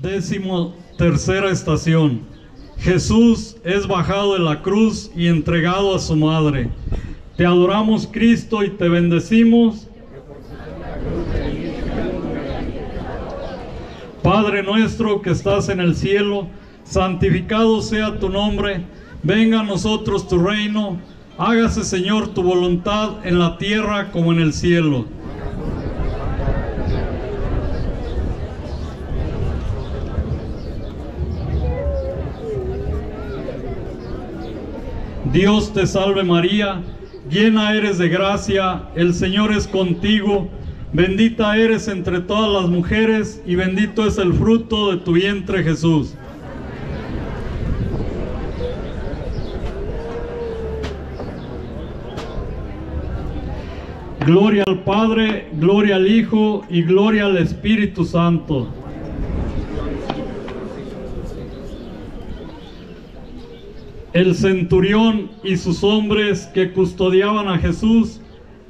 Décimo tercera estación. Jesús es bajado de la cruz y entregado a su madre. Te adoramos Cristo y te bendecimos. Padre nuestro que estás en el cielo, santificado sea tu nombre, venga a nosotros tu reino, hágase Señor tu voluntad en la tierra como en el cielo. Dios te salve María, llena eres de gracia, el Señor es contigo, bendita eres entre todas las mujeres y bendito es el fruto de tu vientre Jesús. Gloria al Padre, gloria al Hijo y gloria al Espíritu Santo. El centurión y sus hombres que custodiaban a Jesús,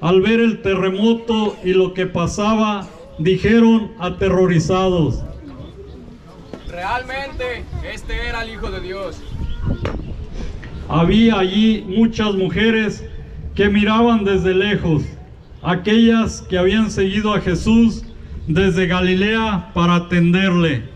al ver el terremoto y lo que pasaba, dijeron aterrorizados, Realmente este era el Hijo de Dios. Había allí muchas mujeres que miraban desde lejos, aquellas que habían seguido a Jesús desde Galilea para atenderle.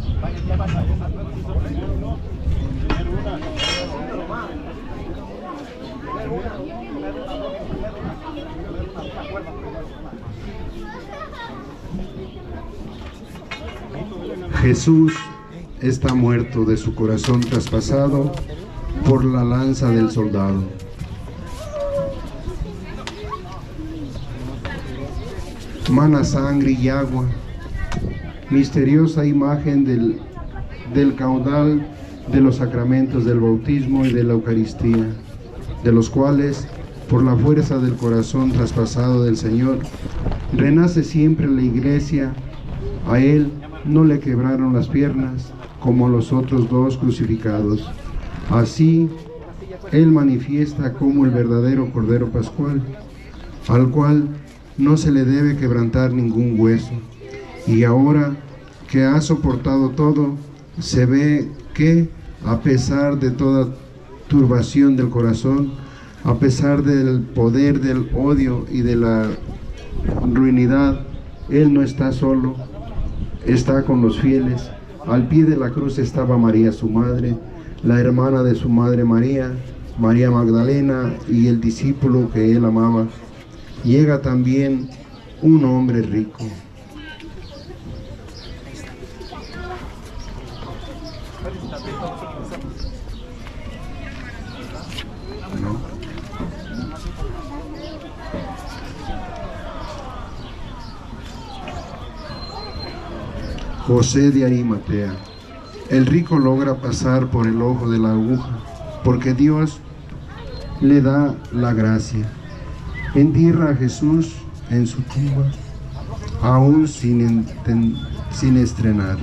Jesús está muerto de su corazón traspasado por la lanza del soldado. Mana sangre y agua, misteriosa imagen del, del caudal de los sacramentos del bautismo y de la Eucaristía, de los cuales, por la fuerza del corazón traspasado del Señor, renace siempre la iglesia, a Él no le quebraron las piernas como los otros dos crucificados. Así, Él manifiesta como el verdadero Cordero Pascual, al cual no se le debe quebrantar ningún hueso. Y ahora que ha soportado todo, se ve que, a pesar de toda turbación del corazón, a pesar del poder del odio y de la ruinidad, Él no está solo, está con los fieles. Al pie de la cruz estaba María su madre, la hermana de su madre María, María Magdalena y el discípulo que él amaba. Llega también un hombre rico. José de Arimatea. El rico logra pasar por el ojo de la aguja, porque Dios le da la gracia. Entierra a Jesús en su tumba, aún sin, sin estrenar.